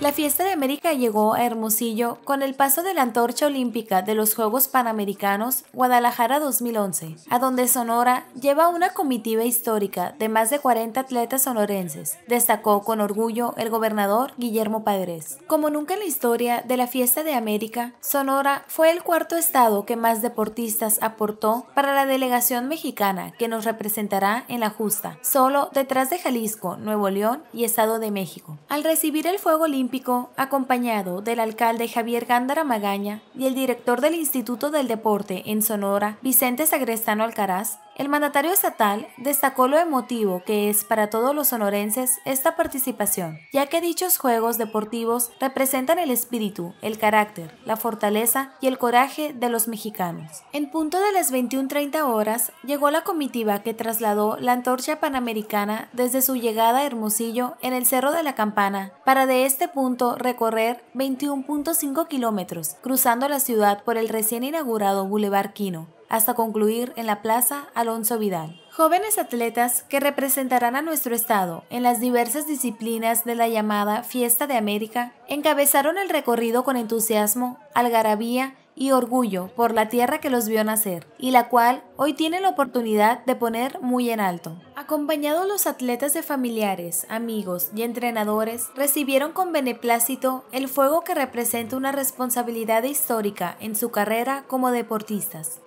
La fiesta de América llegó a Hermosillo con el paso de la antorcha olímpica de los Juegos Panamericanos Guadalajara 2011, a donde Sonora lleva una comitiva histórica de más de 40 atletas sonorenses, destacó con orgullo el gobernador Guillermo Padres. Como nunca en la historia de la fiesta de América, Sonora fue el cuarto estado que más deportistas aportó para la delegación mexicana que nos representará en la justa, solo detrás de Jalisco, Nuevo León y Estado de México. Al recibir el fuego olímpico, acompañado del alcalde Javier Gándara Magaña y el director del Instituto del Deporte en Sonora, Vicente Sagrestano Alcaraz, el mandatario estatal destacó lo emotivo que es para todos los sonorenses esta participación, ya que dichos juegos deportivos representan el espíritu, el carácter, la fortaleza y el coraje de los mexicanos. En punto de las 21.30 horas llegó la comitiva que trasladó la antorcha panamericana desde su llegada a Hermosillo en el Cerro de la Campana para de este punto recorrer 21.5 kilómetros, cruzando la ciudad por el recién inaugurado Boulevard Quino hasta concluir en la Plaza Alonso Vidal. Jóvenes atletas que representarán a nuestro estado en las diversas disciplinas de la llamada Fiesta de América encabezaron el recorrido con entusiasmo, algarabía y orgullo por la tierra que los vio nacer y la cual hoy tienen la oportunidad de poner muy en alto. Acompañados los atletas de familiares, amigos y entrenadores, recibieron con beneplácito el fuego que representa una responsabilidad histórica en su carrera como deportistas.